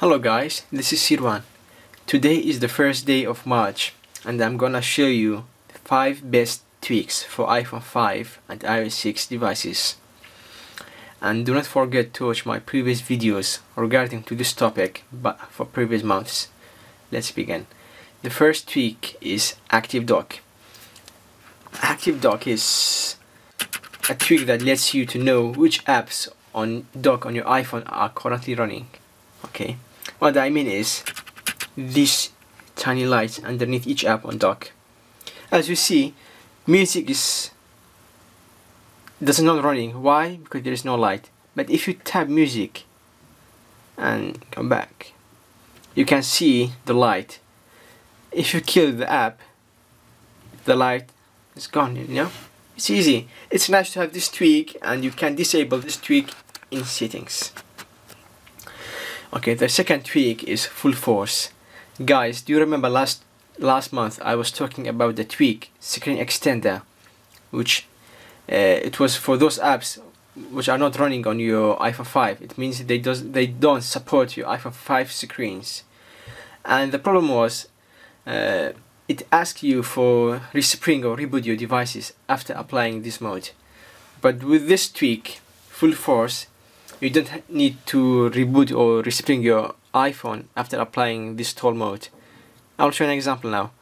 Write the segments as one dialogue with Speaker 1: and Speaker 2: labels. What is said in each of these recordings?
Speaker 1: Hello guys, this is Serwan. Today is the first day of March and I'm gonna show you 5 best tweaks for iPhone 5 and iOS 6 devices. And do not forget to watch my previous videos regarding to this topic but for previous months. Let's begin. The first tweak is Active Dock. Active Dock is a tweak that lets you to know which apps on dock on your iPhone are currently running. Okay, what I mean is this tiny light underneath each app on dock. As you see, music is does not running. Why? Because there is no light. But if you tap music and come back, you can see the light. If you kill the app, the light is gone. You know. It's easy. It's nice to have this tweak and you can disable this tweak in settings. Okay, the second tweak is FullForce. Guys, do you remember last last month I was talking about the tweak screen extender which uh, it was for those apps which are not running on your iPhone 5 it means they does they don't support your iPhone 5 screens and the problem was uh, it asks you for respring or reboot your devices after applying this mode. But with this tweak, FullForce, you don't need to reboot or respring your iPhone after applying this toll mode. I'll show an example now.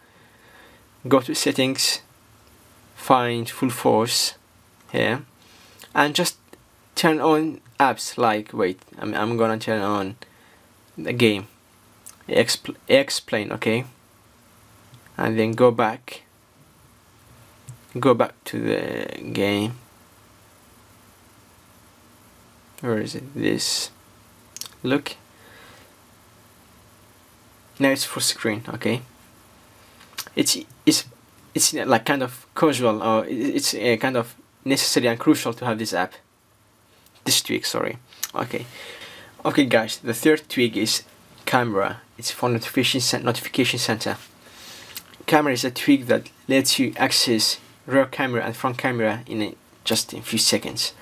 Speaker 1: Go to settings, find FullForce here, and just turn on apps like, wait, I'm, I'm gonna turn on the game, Expl explain, okay? and then go back go back to the game where is it? This. Look. Now it's full screen okay? It's it's it's like kind of casual or it's uh, kind of necessary and crucial to have this app. This tweak sorry. Okay. Okay guys the third tweak is Kamera. It's for notification notification center. Kamera is a tweak that lets you access rear camera and front camera in a, just in a few seconds.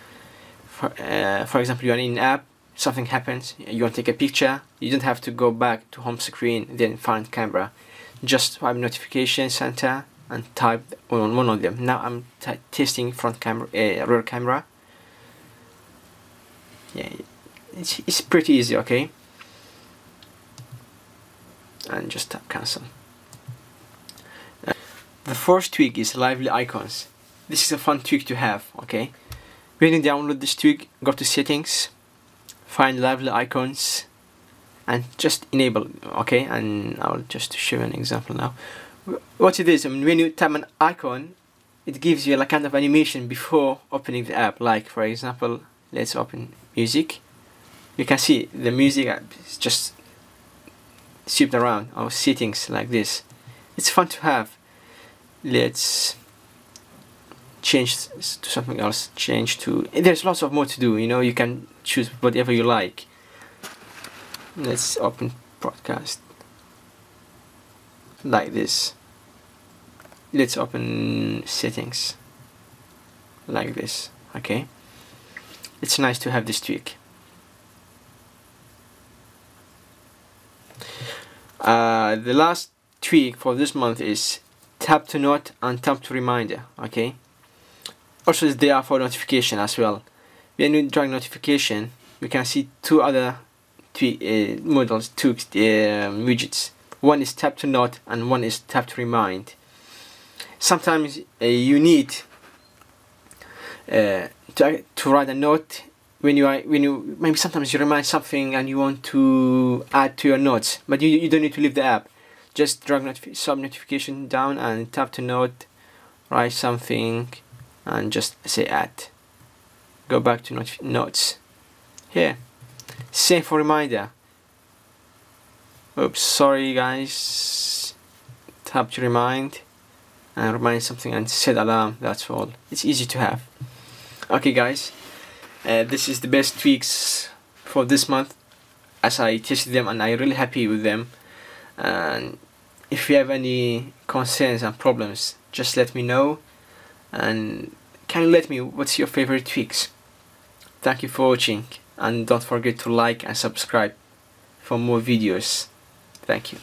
Speaker 1: For, uh, for example, you're in an app, something happens, you want to take a picture, you don't have to go back to home screen, then find camera. Just type notification center and type on one of them. Now I'm testing front camera, uh, rear camera. Yeah, it's, it's pretty easy, okay? And just tap cancel. The first tweak is lively icons. This is a fun tweak to have, okay? When you download this tweak, go to settings, find lively icons, and just enable, okay? And I'll just show you an example now. What it is, I mean, when you tap an icon, it gives you a kind of animation before opening the app. Like, for example, let's open music. You can see the music is just swept around our settings like this. It's fun to have let's change to something else change to there's lots of more to do you know you can choose whatever you like. Let's open broadcast like this. Let's open settings like this okay? It's nice to have this tweak. Uh, the last tweak for this month is tap to note and tap to reminder okay also they are for notification as well. When you drag notification you can see two other uh, models two uh, widgets. One is tap to note and one is tap to remind. Sometimes uh, you need uh, to, to write a note when you are when you maybe sometimes you remind something and you want to add to your notes but you, you don't need to leave the app. Just drag notif sub notification down and tap to note write something and just say add. Go back to not notes. Here. Same for reminder. Oops sorry guys. Tap to remind and remind something and set alarm that's all. It's easy to have. Okay guys. Uh, this is the best tweaks for this month as I tested them and I'm really happy with them. And if you have any concerns and problems just let me know and can you let me what's your favorite tweaks thank you for watching and don't forget to like and subscribe for more videos. Thank you.